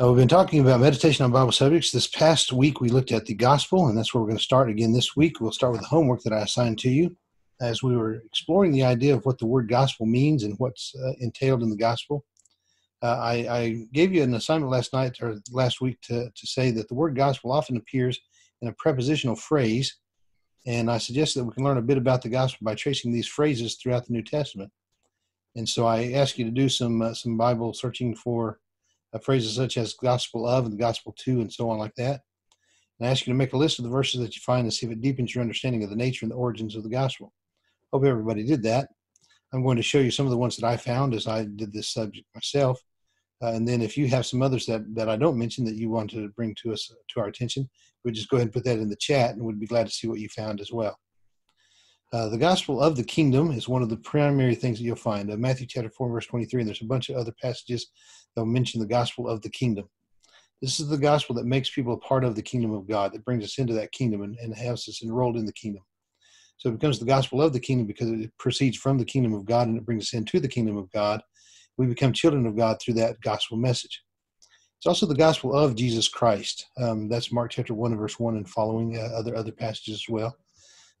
Uh, we've been talking about meditation on Bible subjects. This past week, we looked at the gospel, and that's where we're going to start again this week. We'll start with the homework that I assigned to you as we were exploring the idea of what the word gospel means and what's uh, entailed in the gospel. Uh, I, I, gave you an assignment last night or last week to, to say that the word gospel often appears in a prepositional phrase, and I suggested that we can learn a bit about the gospel by tracing these phrases throughout the New Testament. And so I ask you to do some uh, some Bible searching for phrases such as gospel of and the gospel to and so on like that. And I ask you to make a list of the verses that you find and see if it deepens your understanding of the nature and the origins of the gospel. Hope everybody did that. I'm going to show you some of the ones that I found as I did this subject myself. Uh, and then if you have some others that, that I don't mention that you want to bring to us to our attention, we'd just go ahead and put that in the chat and we'd be glad to see what you found as well. Uh, the gospel of the kingdom is one of the primary things that you'll find. Uh, Matthew chapter 4, verse 23, and there's a bunch of other passages that will mention the gospel of the kingdom. This is the gospel that makes people a part of the kingdom of God, that brings us into that kingdom and, and has us enrolled in the kingdom. So it becomes the gospel of the kingdom because it proceeds from the kingdom of God and it brings us into the kingdom of God. We become children of God through that gospel message. It's also the gospel of Jesus Christ. Um, that's Mark chapter 1 verse 1 and following uh, other, other passages as well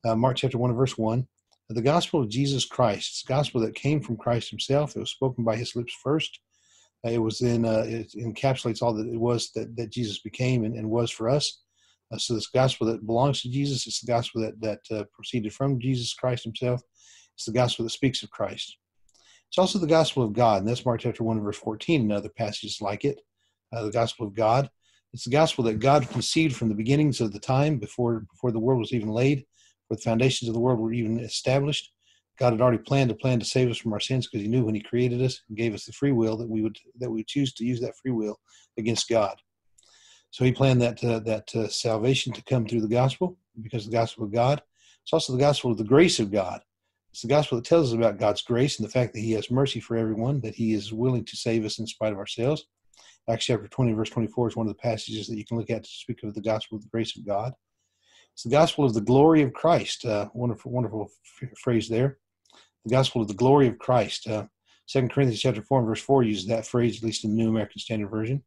uh, Mark chapter 1 verse 1. The gospel of Jesus Christ, it's gospel that came from Christ himself. It was spoken by his lips first. Uh, it was in, uh, it encapsulates all that it was that, that Jesus became and, and was for us. Uh, so this gospel that belongs to Jesus, it's the gospel that, that uh, proceeded from Jesus Christ himself. It's the gospel that speaks of Christ. It's also the gospel of God, and that's Mark chapter 1 verse 14 and other passages like it. The gospel of God. It's the gospel that God conceived from the beginnings of the time before, before the world was even laid the foundations of the world were even established, God had already planned a plan to save us from our sins because He knew when He created us and gave us the free will that we would that we would choose to use that free will against God. So He planned that uh, that uh, salvation to come through the gospel because the gospel of God. It's also the gospel of the grace of God. It's the gospel that tells us about God's grace and the fact that He has mercy for everyone, that He is willing to save us in spite of ourselves. Acts chapter 20, verse 24 is one of the passages that you can look at to speak of the gospel of the grace of God. It's the gospel of the glory of Christ. Uh, wonderful, wonderful phrase there. The gospel of the glory of Christ. Uh, 2 Corinthians chapter 4 and verse 4 uses that phrase, at least in the New American Standard Version.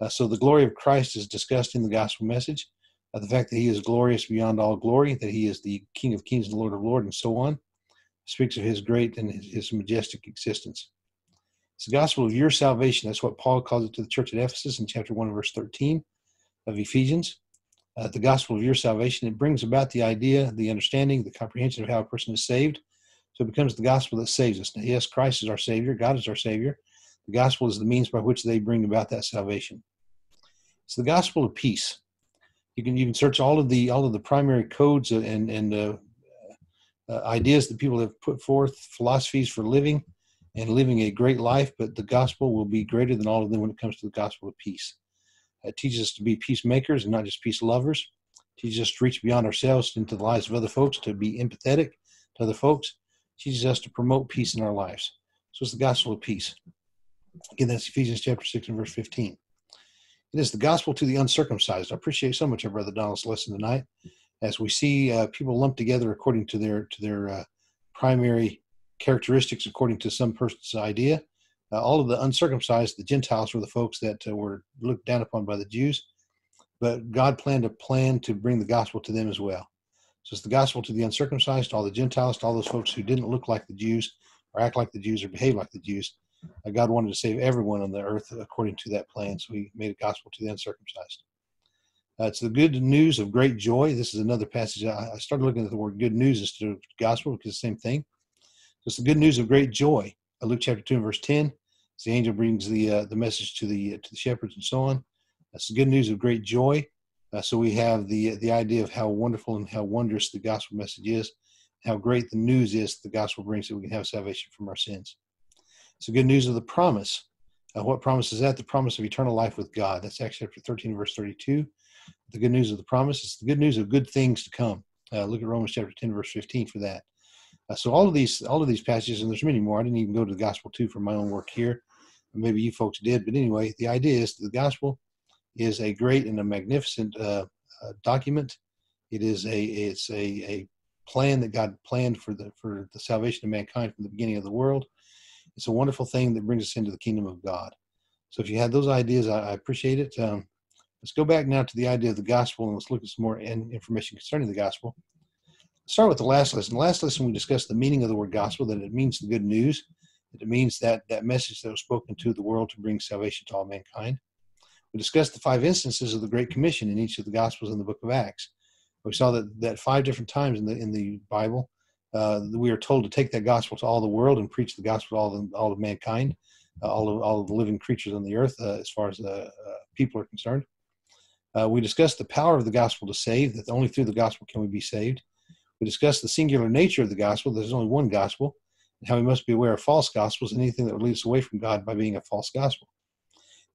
Uh, so the glory of Christ is discussed in the gospel message. Uh, the fact that he is glorious beyond all glory, that he is the King of kings and Lord of lords, and so on, speaks of his great and his, his majestic existence. It's the gospel of your salvation. That's what Paul calls it to the church at Ephesus in chapter 1, verse 13 of Ephesians uh, the gospel of your salvation, it brings about the idea, the understanding, the comprehension of how a person is saved. So it becomes the gospel that saves us. Now, yes, Christ is our Savior, God is our Savior. The gospel is the means by which they bring about that salvation. It's the gospel of peace. You can you can search all of the all of the primary codes and and uh, uh, ideas that people have put forth, philosophies for living and living a great life, but the gospel will be greater than all of them when it comes to the gospel of peace. It teaches us to be peacemakers and not just peace lovers. It teaches us to reach beyond ourselves into the lives of other folks, to be empathetic to other folks. It teaches us to promote peace in our lives. So it's the gospel of peace. Again, that's Ephesians chapter 6 and verse 15. It is the gospel to the uncircumcised. I appreciate so much our brother Donald's lesson tonight, as we see uh, people lumped together according to their to their uh, primary characteristics, according to some person's idea. Uh, all of the uncircumcised, the Gentiles, were the folks that uh, were looked down upon by the Jews. But God planned a plan to bring the gospel to them as well. So it's the gospel to the uncircumcised, all the Gentiles, all those folks who didn't look like the Jews or act like the Jews or behave like the Jews. Uh, God wanted to save everyone on the earth according to that plan. So he made a gospel to the uncircumcised. Uh, it's the good news of great joy. This is another passage. I, I started looking at the word good news instead of gospel because it's the same thing. It's the good news of great joy. Uh, Luke chapter 2 and verse 10 the angel brings the uh, the message to the to the shepherds and so on. That's the good news of great joy. Uh, so we have the the idea of how wonderful and how wondrous the gospel message is, how great the news is the gospel brings that we can have salvation from our sins. It's the good news of the promise. Uh, what promise is that? The promise of eternal life with God. That's Acts chapter 13, verse 32. The good news of the promise is the good news of good things to come. Uh, look at Romans chapter 10, verse 15 for that. Uh, so all of these, all of these passages, and there's many more. I didn't even go to the gospel too for my own work here. Maybe you folks did, but anyway, the idea is the gospel is a great and a magnificent uh, uh, document. It is a it's a, a plan that God planned for the for the salvation of mankind from the beginning of the world. It's a wonderful thing that brings us into the kingdom of God. So if you had those ideas, I, I appreciate it. Um, let's go back now to the idea of the gospel and let's look at some more information concerning the gospel. Start with the last lesson. The last lesson we discussed the meaning of the word gospel, that it means the good news. That it means that that message that was spoken to the world to bring salvation to all mankind. We discussed the five instances of the Great Commission in each of the Gospels in the book of Acts. We saw that, that five different times in the in the Bible, uh, we are told to take that gospel to all the world and preach the gospel to all, the, all of mankind, uh, all of all of the living creatures on the earth, uh, as far as uh, uh, people are concerned. Uh, we discussed the power of the gospel to save; that only through the gospel can we be saved. We discussed the singular nature of the gospel. There's only one gospel, and how we must be aware of false gospels and anything that would lead us away from God by being a false gospel.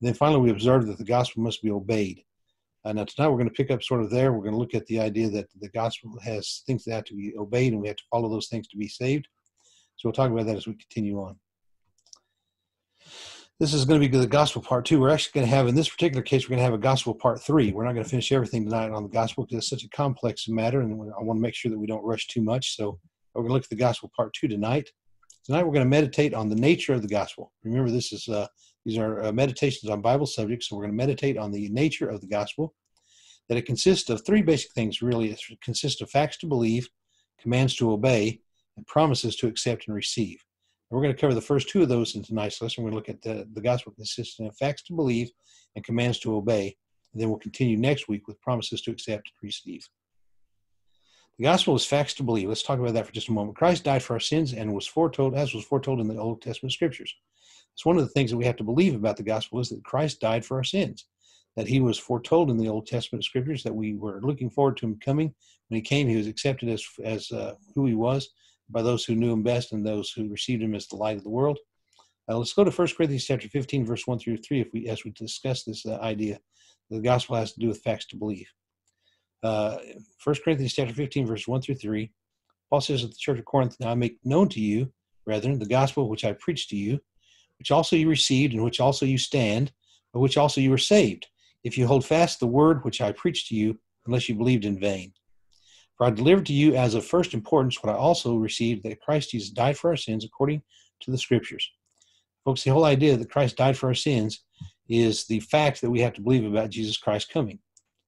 And then finally, we observed that the gospel must be obeyed. Uh, now, tonight we're going to pick up sort of there. We're going to look at the idea that the gospel has things that have to be obeyed, and we have to follow those things to be saved. So we'll talk about that as we continue on. This is going to be the gospel part two. We're actually going to have, in this particular case, we're going to have a gospel part three. We're not going to finish everything tonight on the gospel because it's such a complex matter, and I want to make sure that we don't rush too much. So we're going to look at the gospel part two tonight. Tonight we're going to meditate on the nature of the gospel. Remember, this is uh, these are uh, meditations on Bible subjects, so we're going to meditate on the nature of the gospel. That it consists of three basic things. Really, it consists of facts to believe, commands to obey, and promises to accept and receive. We're going to cover the first two of those in tonight's lesson. We're going to look at the, the gospel consisting of facts to believe and commands to obey. And then we'll continue next week with promises to accept and receive. The gospel is facts to believe. Let's talk about that for just a moment. Christ died for our sins and was foretold, as was foretold in the Old Testament scriptures. It's one of the things that we have to believe about the gospel is that Christ died for our sins, that he was foretold in the Old Testament scriptures, that we were looking forward to him coming. When he came, he was accepted as, as uh, who he was by those who knew him best and those who received him as the light of the world. Uh, let's go to 1 Corinthians chapter 15, verse 1 through 3, if we, as we discuss this uh, idea. The gospel has to do with facts to believe. Uh, 1 Corinthians chapter 15, verse 1 through 3, Paul says at the church of Corinth, Now I make known to you, brethren, the gospel which I preached to you, which also you received, and which also you stand, by which also you were saved, if you hold fast the word which I preached to you, unless you believed in vain. For I delivered to you as of first importance what I also received that Christ Jesus died for our sins according to the Scriptures. Folks, the whole idea that Christ died for our sins is the fact that we have to believe about Jesus Christ coming.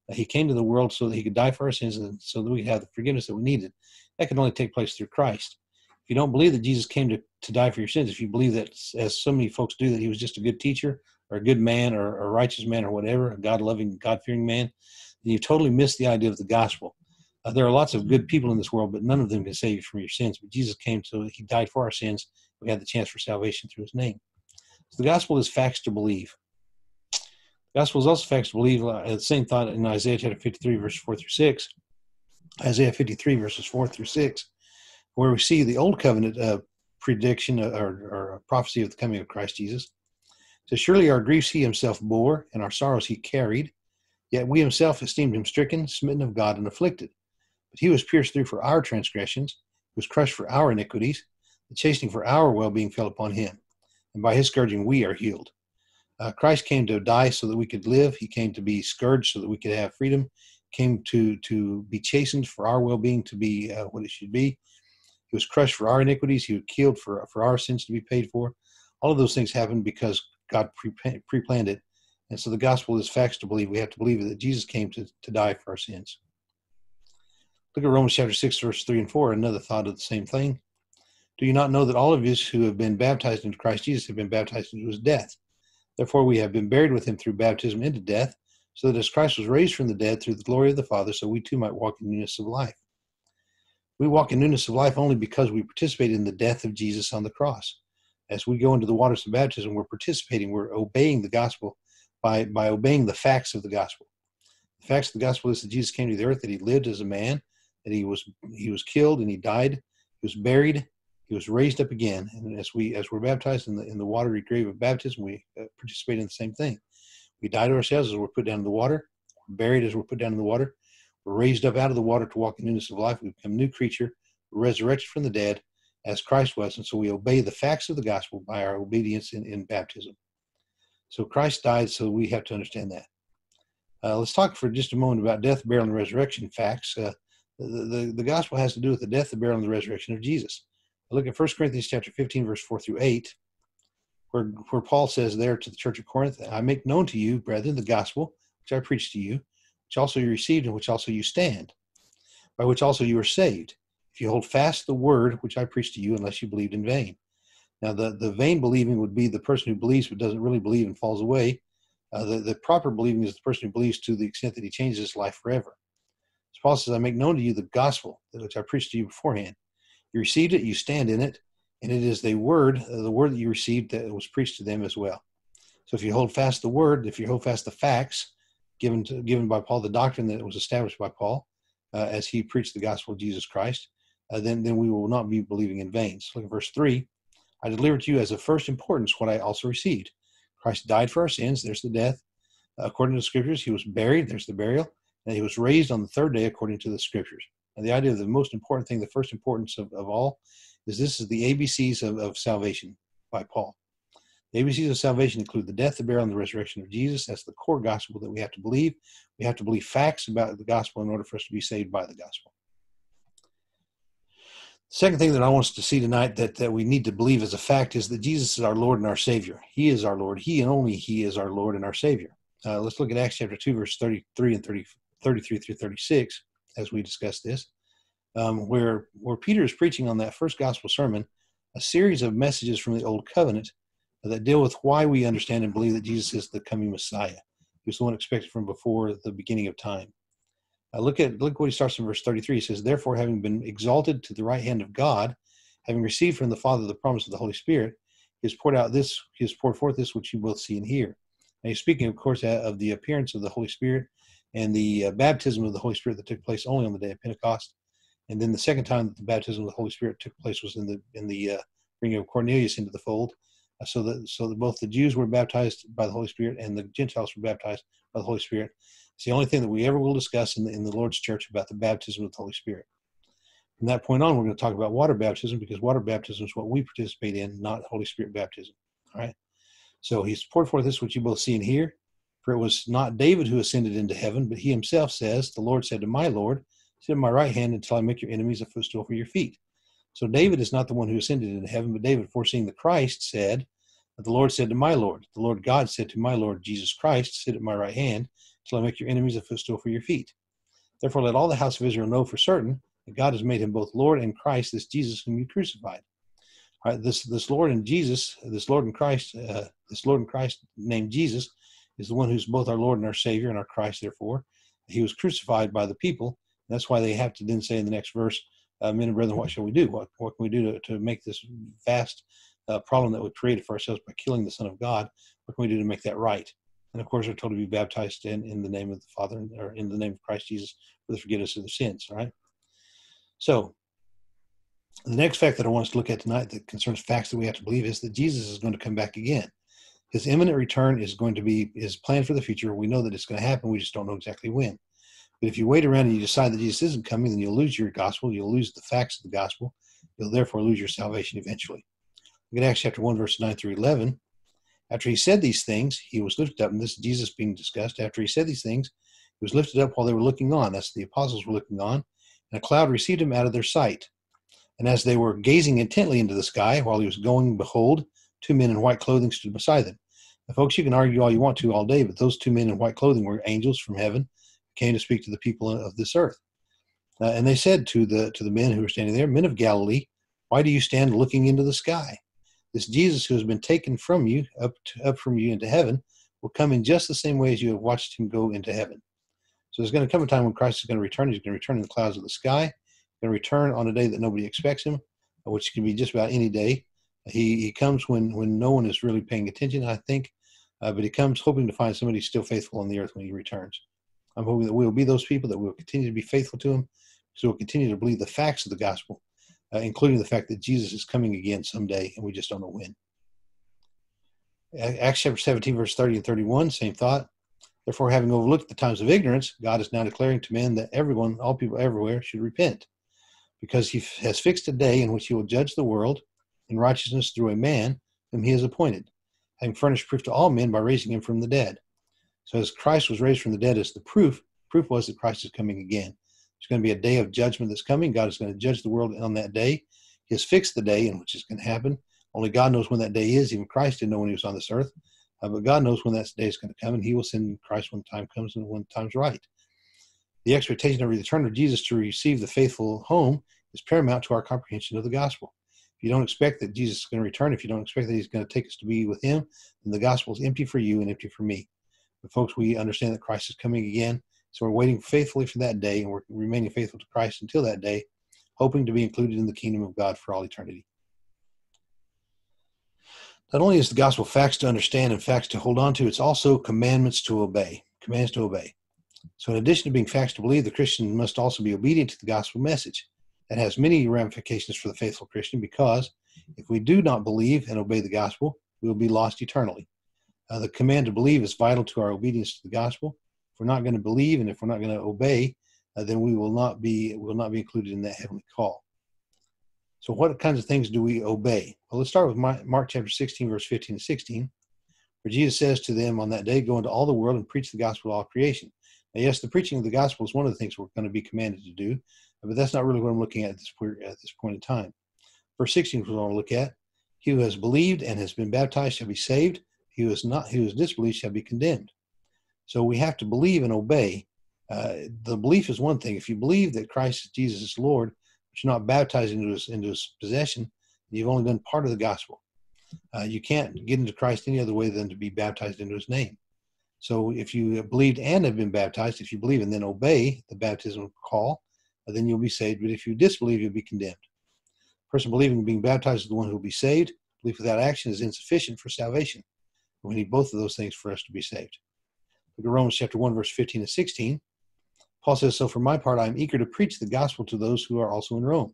He came to the world so that he could die for our sins and so that we could have the forgiveness that we needed. That can only take place through Christ If you don't believe that Jesus came to, to die for your sins, if you believe that, as so many folks do, that he was just a good teacher or a good man or a righteous man or whatever, a God loving, God fearing man, then you've totally miss the idea of the gospel. Uh, there are lots of good people in this world, but none of them can save you from your sins. But Jesus came so he died for our sins. We had the chance for salvation through his name. So the gospel is facts to believe. The gospel is also facts to believe. Uh, the same thought in Isaiah chapter 53, verses 4 through 6. Isaiah 53, verses 4 through 6 where we see the old covenant uh, prediction uh, or, or prophecy of the coming of Christ Jesus. So surely our griefs he himself bore, and our sorrows he carried. Yet we himself esteemed him stricken, smitten of God, and afflicted. But he was pierced through for our transgressions, he was crushed for our iniquities. The chastening for our well being fell upon him, and by his scourging we are healed. Uh, Christ came to die so that we could live. He came to be scourged so that we could have freedom. Came to to be chastened for our well being to be uh, what it should be. He was crushed for our iniquities. He was killed for, for our sins to be paid for. All of those things happened because God pre planned it. And so the gospel is facts to believe. We have to believe that Jesus came to, to die for our sins. Look at Romans chapter 6, verse 3 and 4, another thought of the same thing. Do you not know that all of us who have been baptized into Christ Jesus have been baptized into his death? Therefore, we have been buried with him through baptism into death, so that as Christ was raised from the dead through the glory of the Father, so we too might walk in newness of life. We walk in newness of life only because we participate in the death of Jesus on the cross. As we go into the waters of baptism, we're participating, we're obeying the gospel by, by obeying the facts of the gospel. The facts of the gospel is that Jesus came to the earth, that he lived as a man, that he was he was killed and he died, he was buried, he was raised up again. And as we as we're baptized in the in the watery grave of baptism, we uh, participate in the same thing. We die to ourselves as we're put down in the water, we're buried as we're put down in the water, we're raised up out of the water to walk in newness of life. We become new creature, resurrected from the dead as Christ was. And so we obey the facts of the gospel by our obedience in, in baptism. So Christ died, so we have to understand that. Uh, let's talk for just a moment about death, burial, and resurrection facts. Uh, the, the, gospel has to do with the death, the burial, and the resurrection of Jesus. I look at 1 Corinthians chapter 15, verse 4 through 8. where, where Paul says there to the church of Corinth, I make known to you, brethren, the gospel which I preached to you, which also you received, and which also you stand, by which also you are saved, if you hold fast the word which I preached to you, unless you believed in vain. Now, the, the vain believing would be the person who believes but doesn't really believe and falls away. Uh, the, the proper believing is the person who believes to the extent that he changes his life forever. So Paul says, I make known to you the gospel which I preached to you beforehand. You received it, you stand in it, and it is the word, uh, the word that you received that was preached to them as well. So if you hold fast the word, if you hold fast the facts given to, given by Paul, the doctrine that was established by Paul uh, as he preached the gospel of Jesus Christ, uh, then then we will not be believing in vain. So look at verse three. I delivered to you as of first importance what I also received. Christ died for our sins. There's the death. according to the scriptures, he was buried. There's the burial. And he was raised on the third day according to the scriptures. And the idea of the most important thing, the first importance of, of all, is this is the ABCs of, of salvation by Paul. The ABCs of salvation include the death, the burial, and the resurrection of Jesus. That's the core gospel that we have to believe. We have to believe facts about the gospel in order for us to be saved by the gospel. The second thing that I want us to see tonight that, that we need to believe as a fact is that Jesus is our Lord and our Savior. He is our Lord. He and only He is our Lord and our Savior. Uh, let's look at Acts chapter 2, verse 33 and 30, 33 through 36 as we discuss this, um, where, where Peter is preaching on that first gospel sermon a series of messages from the Old Covenant that deal with why we understand and believe that Jesus is the coming Messiah. Was the one expected from before the beginning of time. Uh, look at look what he starts in verse 33. He says, Therefore, having been exalted to the right hand of God, having received from the Father the promise of the Holy Spirit, he has poured out this, he has poured forth this which you both see and hear. And he's speaking, of course, uh, of the appearance of the Holy Spirit and the uh, baptism of the Holy Spirit that took place only on the day of Pentecost. And then the second time that the baptism of the Holy Spirit took place was in the in the uh, bringing of Cornelius into the fold, uh, so that so that both the Jews were baptized by the Holy Spirit and the Gentiles were baptized by the Holy Spirit. It's the only thing that we ever will discuss in the, in the Lord's church about the baptism of the Holy Spirit. From that point on, we're going to talk about water baptism because water baptism is what we participate in, not Holy Spirit baptism. All right. So he's poured forth this, which you both see and hear. For it was not David who ascended into heaven, but he himself says, The Lord said to my Lord, Sit at my right hand until I make your enemies a footstool for your feet. So David is not the one who ascended into heaven, but David, foreseeing the Christ, said, The Lord said to my Lord, The Lord God said to my Lord Jesus Christ, Sit at my right hand till I make your enemies a footstool for your feet. Therefore, let all the house of Israel know for certain that God has made him both Lord and Christ, this Jesus whom you crucified. All right, this this Lord and Jesus, this Lord and Christ, uh, this Lord and Christ named Jesus, is the one who's both our Lord and our Savior and our Christ. Therefore, he was crucified by the people. That's why they have to then say in the next verse, uh, "Men and brethren, what shall we do? What what can we do to, to make this vast uh, problem that we created for ourselves by killing the Son of God? What can we do to make that right?" And of course, we're told to be baptized in, in the name of the Father or in the name of Christ Jesus for the forgiveness of the sins, right? So, the next fact that I want us to look at tonight that concerns facts that we have to believe is that Jesus is going to come back again. His imminent return is going to be is planned for the future. We know that it's going to happen. We just don't know exactly when. But if you wait around and you decide that Jesus isn't coming, then you'll lose your gospel. You'll lose the facts of the gospel. You'll therefore lose your salvation eventually. Look at Acts chapter 1, verse 9 through 11. After he said these things, he was lifted up, and this is Jesus being discussed. After he said these things, he was lifted up while they were looking on. That's the apostles were looking on, and a cloud received him out of their sight. And as they were gazing intently into the sky while he was going, behold, two men in white clothing stood beside them. Now, folks, you can argue all you want to all day, but those two men in white clothing were angels from heaven, came to speak to the people of this earth. Uh, and they said to the to the men who were standing there, Men of Galilee, why do you stand looking into the sky? This Jesus who has been taken from you up to, up from you into heaven will come in just the same way as you have watched him go into heaven. So there's going to come a time when Christ is going to return. He's going to return in the clouds of the sky. He's going to return on a day that nobody expects him, which can be just about any day. He he comes when when no one is really paying attention, I think, uh, but he comes hoping to find somebody still faithful on the earth when he returns. I'm hoping that we will be those people that we will continue to be faithful to him, so we'll continue to believe the facts of the gospel uh, including the fact that Jesus is coming again someday, and we just don't know when. Acts chapter 17, verse 30 and 31, same thought. Therefore, having overlooked the times of ignorance, God is now declaring to men that everyone, all people everywhere, should repent, because he has fixed a day in which he will judge the world in righteousness through a man whom he has appointed, having furnished proof to all men by raising him from the dead. So, as Christ was raised from the dead as the proof, proof was that Christ is coming again. There's going to be a day of judgment that's coming. God is going to judge the world on that day. He has fixed the day in which it's going to happen. Only God knows when that day is. Even Christ didn't know when he was on this earth. Uh, but God knows when that day is going to come, and he will send Christ when the time comes and when the time's right. The expectation of the return of Jesus to receive the faithful home is paramount to our comprehension of the gospel. If you don't expect that Jesus is going to return, if you don't expect that he's going to take us to be with him, then the gospel is empty for you and empty for me. But folks, we understand that Christ is coming again, so we're waiting faithfully for that day, and we're remaining faithful to Christ until that day, hoping to be included in the kingdom of God for all eternity. Not only is the gospel facts to understand and facts to hold on to, it's also commandments to obey. Commands to obey. So, in addition to being facts to believe, the Christian must also be obedient to the gospel message. That has many ramifications for the faithful Christian because if we do not believe and obey the gospel, we will be lost eternally. Uh, the command to believe is vital to our obedience to the gospel. If we're not going to believe and if we're not going to obey, uh, then we will not be will not be included in that heavenly call. So, what kinds of things do we obey? Well, let's start with Mark chapter 16, verse 15 and 16, where Jesus says to them on that day, Go into all the world and preach the gospel to all creation. Now, yes, the preaching of the gospel is one of the things we're going to be commanded to do, but that's not really what I'm looking at at this, point, at this point in time. Verse 16 is what I want to look at. He who has believed and has been baptized shall be saved. He who has not, he who has disbelieved shall be condemned. So we have to believe and obey. Uh, the belief is one thing. If you believe that Christ is Jesus is Lord, but you're not baptized into his, into his possession, you've only done part of the gospel. Uh, you can't get into Christ any other way than to be baptized into his name. So if you believed and have been baptized, if you believe and then obey the baptism call, then you'll be saved. But if you disbelieve, you'll be condemned. The person believing and being baptized is the one who will be saved. Belief without action is insufficient for salvation. We need both of those things for us to be saved. Look at Romans chapter 1, verse 15 and 16. Paul says, So for my part, I am eager to preach the gospel to those who are also in Rome.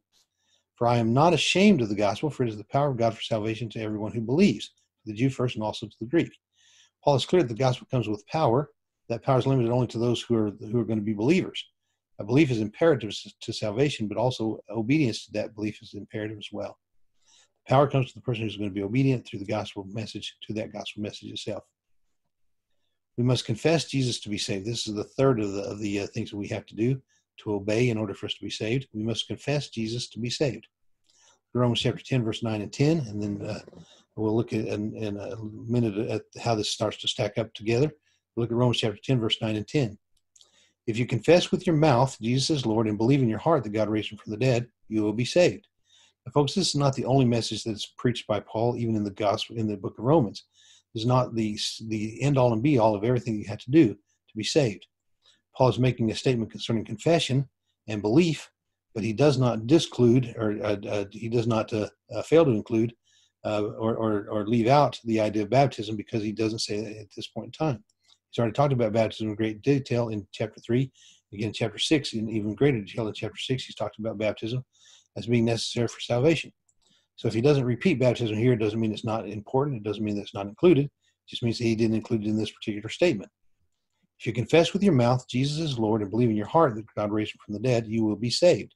For I am not ashamed of the gospel, for it is the power of God for salvation to everyone who believes, to the Jew first and also to the Greek. Paul is clear that the gospel comes with power. That power is limited only to those who are who are going to be believers. A belief is imperative to salvation, but also obedience to that belief is imperative as well. Power comes to the person who's going to be obedient through the gospel message to that gospel message itself. We must confess Jesus to be saved. This is the third of the, of the uh, things that we have to do to obey in order for us to be saved. We must confess Jesus to be saved. Romans chapter 10, verse 9 and 10, and then uh, we'll look at in, in, a minute at how this starts to stack up together. Look at Romans chapter 10, verse 9 and 10. If you confess with your mouth Jesus is Lord and believe in your heart that God raised him from the dead, you will be saved. Now, folks, this is not the only message that's preached by Paul, even in the gospel in the book of Romans is not the, the end all and be all of everything you have to do to be saved. Paul is making a statement concerning confession and belief, but he does not disclude or uh, uh, he does not uh, uh fail to include uh, or, or, or, leave out the idea of baptism because he doesn't say it at this point in time. He's already talked about baptism in great detail in chapter 3. Again, chapter 6, in even greater detail in chapter 6, he's talked about baptism as being necessary for salvation. So if he doesn't repeat baptism here, it doesn't mean it's not important. It doesn't mean that it's not included. It just means that he didn't include it in this particular statement. If you confess with your mouth Jesus is Lord and believe in your heart that God raised him from the dead, you will be saved.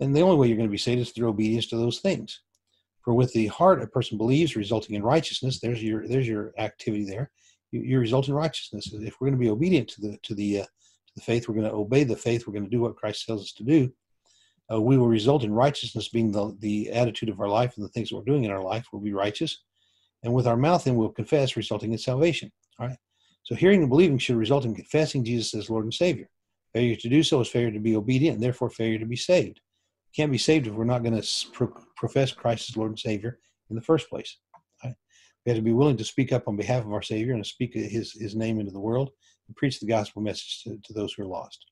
And the only way you're going to be saved is through obedience to those things. For with the heart a person believes, resulting in righteousness. There's your there's your activity there. You, you result in righteousness. If we're going to be obedient to the to the uh, to the faith, we're going to obey the faith. We're going to do what Christ tells us to do uh, we will result in righteousness being the, the attitude of our life and the things that we're doing in our life will be righteous. And with our mouth, then we'll confess, resulting in salvation. All right. So hearing and believing should result in confessing Jesus as Lord and Savior. Failure to do so is failure to be obedient, and therefore failure to be saved. can't be saved if we're not going to pro- profess Christ as Lord and Savior in the first place. We have to be willing to speak up on behalf of our Savior and to speak His His name into the world and preach the gospel message to, to those who are lost.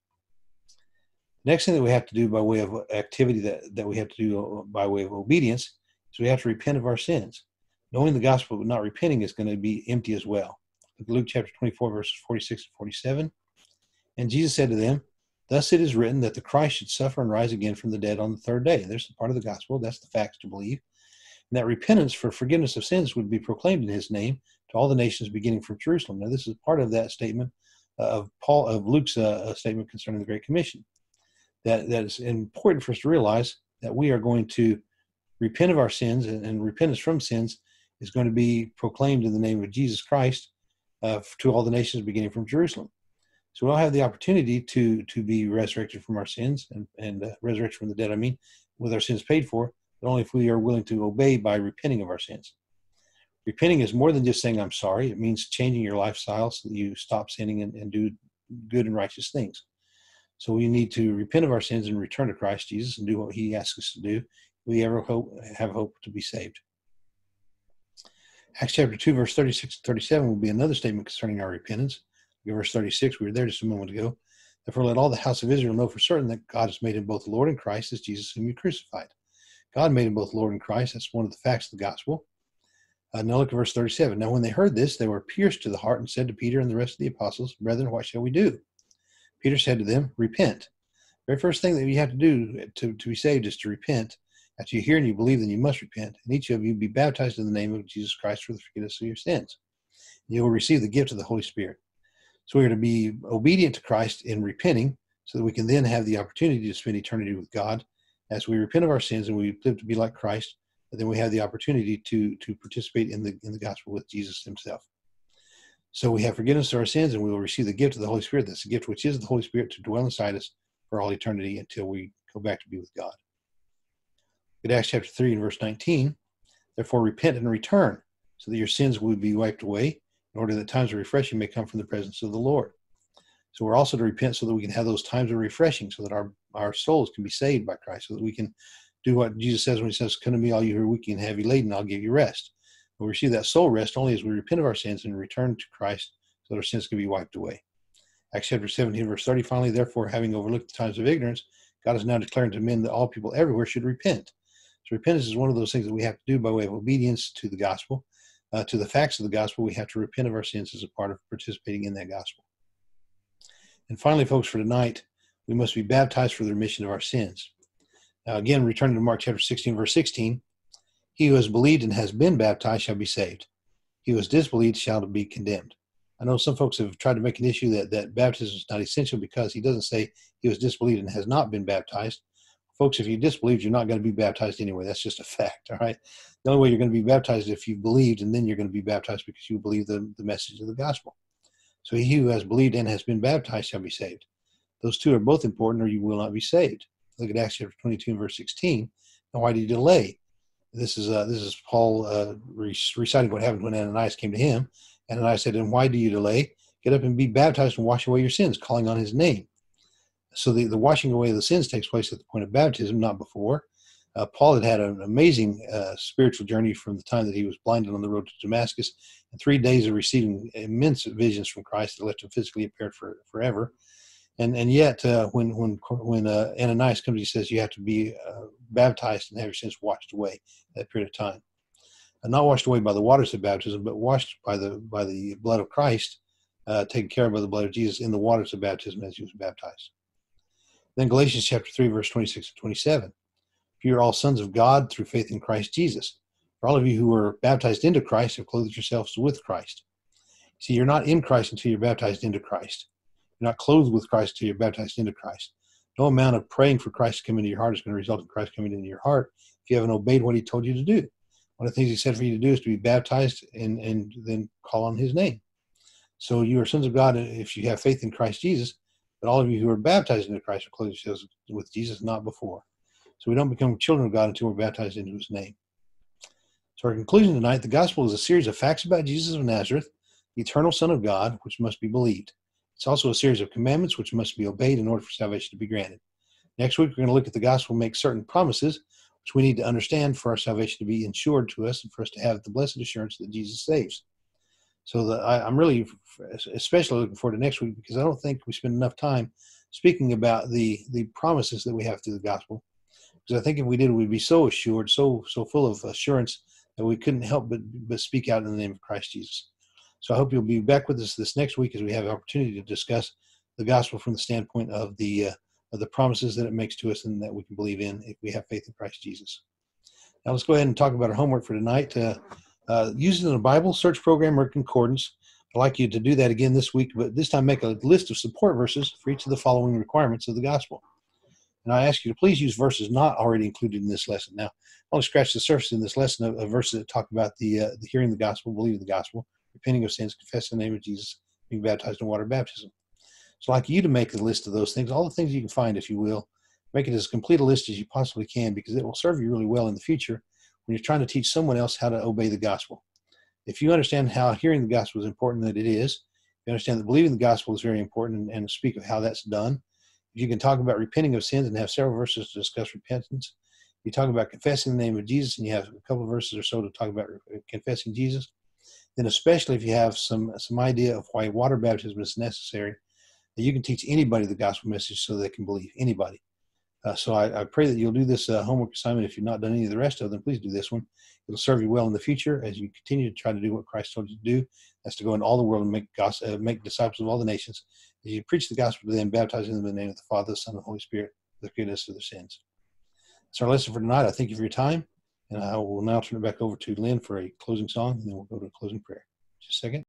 Next thing that we have to do by way of activity that, that we have to do uh, by way of obedience is we have to repent of our sins. Knowing the gospel but not repenting is going to be empty as well. Luke chapter 24, verses 46 and 47. And Jesus said to them, Thus it is written that the Christ should suffer and rise again from the dead on the third day. There's part of the gospel. That's the facts to believe. And that repentance for forgiveness of sins would be proclaimed in his name to all the nations beginning from Jerusalem. Now, this is part of that statement of Paul of Luke's uh, statement concerning the Great Commission that, that is important for us to realize that we are going to repent of our sins and, and repentance from sins is going to be proclaimed in the name of Jesus Christ uh, to all the nations beginning from Jerusalem. So we all have the opportunity to to be resurrected from our sins and, and uh, resurrected from the dead, I mean, with our sins paid for. But only if we are willing to obey by repenting of our sins. Repenting is more than just saying, I'm sorry. It means changing your lifestyle so that you stop sinning and, and do good and righteous things. So we need to repent of our sins and return to Christ Jesus and do what He asks us to do. We ever hope have hope to be saved. Acts chapter 2, verse 36 and 37 will be another statement concerning our repentance. Verse 36, we were there just a moment ago. Therefore, let all the house of Israel know for certain that God has made him both Lord and Christ, as Jesus whom you crucified. God made him both Lord and Christ. That's one of the facts of the gospel. Uh, now look at verse 37. Now, when they heard this, they were pierced to the heart and said to Peter and the rest of the apostles, Brethren, what shall we do? Peter said to them, Repent. The very first thing that you have to do to, to be saved is to repent. After you hear and you believe, then you must repent. And each of you be baptized in the name of Jesus Christ for the forgiveness of your sins. You will receive the gift of the Holy Spirit. So we are to be obedient to Christ in repenting so that we can then have the opportunity to spend eternity with God. As we repent of our sins and we live to be like Christ, then we have the opportunity to, to participate in the, in the gospel with Jesus himself. So we have forgiveness of our sins and we will receive the gift of the Holy Spirit. That's the gift which is the Holy Spirit to dwell inside us for all eternity until we go back to be with God. In Acts chapter 3 and verse 19, therefore repent and return so that your sins will be wiped away in order that times of refreshing may come from the presence of the Lord. So we're also to repent so that we can have those times of refreshing, so that our, our souls can be saved by Christ, so that we can do what Jesus says when he says, Come to me, all you who are weak and heavy laden, I'll give you rest. we receive that soul rest only as we repent of our sins and return to Christ so that our sins can be wiped away. Acts chapter 17, verse 30, finally, therefore, having overlooked the times of ignorance, God is now declaring to men that all people everywhere should repent. So repentance is one of those things that we have to do by way of obedience to the gospel uh, to the facts of the gospel, we have to repent of our sins as a part of participating in that gospel. And finally, folks, for tonight, we must be baptized for the remission of our sins. Now, again, returning to Mark chapter 16, verse 16, he who has believed and has been baptized shall be saved. He who has disbelieved shall be condemned. I know some folks have tried to make an issue that, that baptism is not essential because he doesn't say he was disbelieved and has not been baptized folks, if you disbelieve, you're not going to be baptized anyway. That's just a fact. All right. The only way you're going to be baptized is if you believed, and then you're going to be baptized because you believe the, the message of the gospel. So he who has believed and has been baptized shall be saved. Those two are both important, or you will not be saved. Look at Acts chapter 22 and verse 16. Now, why did he delay? This is uh, this is Paul uh, reciting what happened when Ananias came to him. Ananias said, "And why do you delay? Get up and be baptized and wash away your sins, calling on His name." so the, the washing away of the sins takes place at the point of baptism, not before. Uh, Paul had had an amazing uh, spiritual journey from the time that he was blinded on the road to Damascus, and three days of receiving immense visions from Christ that left him physically impaired for, forever. And and yet, uh, when when when uh, Ananias comes, he says you have to be uh, baptized and have your sins washed away that period of time, and not washed away by the waters of baptism, but washed by the by the blood of Christ, uh, taken care of by the blood of Jesus in the waters of baptism as he was baptized. Then Galatians chapter 3, verse 26 and 27. For you are all sons of God through faith in Christ Jesus. For all of you who were baptized into Christ have clothed yourselves with Christ. See, you're not in Christ until you're baptized into Christ. You're not clothed with Christ until you're baptized into Christ. No amount of praying for Christ to come into your heart is going to result in Christ coming into your heart if you haven't obeyed what he told you to do. One of the things he said for you to do is to be baptized and, and then call on his name. So you are sons of God if you have faith in Christ Jesus, but all of you who are baptized into Christ are clothed yourselves with Jesus, not before. So we don't become children of God until we're baptized into his name. So our conclusion tonight, the gospel is a series of facts about Jesus of Nazareth, the eternal Son of God, which must be believed. It's also a series of commandments which must be obeyed in order for salvation to be granted. Next week, we're going to look at the gospel make certain promises which we need to understand for our salvation to be ensured to us and for us to have the blessed assurance that Jesus saves. So the, I, am really especially looking forward to next week because I don't think we spend enough time speaking about the the promises that we have through the gospel. Because I think if we did, we'd be so assured, so so full of assurance that we couldn't help but but speak out in the name of Christ Jesus. So I hope you'll be back with us this next week as we have an opportunity to discuss the gospel from the standpoint of the uh, of the promises that it makes to us and that we can believe in if we have faith in Christ Jesus. Now let's go ahead and talk about our homework for tonight. Uh, uh, using the Bible search program or concordance. I'd like you to do that again this week, but this time make a list of support verses for each of the following requirements of the gospel. And I ask you to please use verses not already included in this lesson. Now, I only scratch the surface in this lesson of, of verses that talk about the, uh, the hearing the gospel, believing the gospel, repenting of sins, confessing the name of Jesus, being baptized in water baptism. So I'd like you to make a list of those things, all the things you can find, if you will, make it as complete a list as you possibly can because it will serve you really well in the future when you're trying to teach someone else how to obey the gospel. If you understand how hearing the gospel is important that it is, you understand that believing the gospel is very important and, and speak of how that's done. You can talk about repenting of sins and have several verses to discuss repentance, you talk about confessing the name of Jesus and you have a couple of verses or so to talk about confessing Jesus, then especially if you have some some idea of why water baptism is necessary, you can teach anybody the gospel message so they can believe anybody. Uh, so I, I, pray that you'll do this uh, homework assignment. If you've not done any of the rest of them, please do this one. It'll serve you well in the future as you continue to try to do what Christ told you to do. That's to go into all the world and make gospel, uh, make disciples of all the nations. As you preach the gospel to them, baptizing them in the name of the Father, the Son, and the Holy Spirit, the forgiveness of their sins. That's our lesson for tonight. I thank you for your time, and I will now turn it back over to Lynn for a closing song, and then we'll go to a closing prayer. Just a second.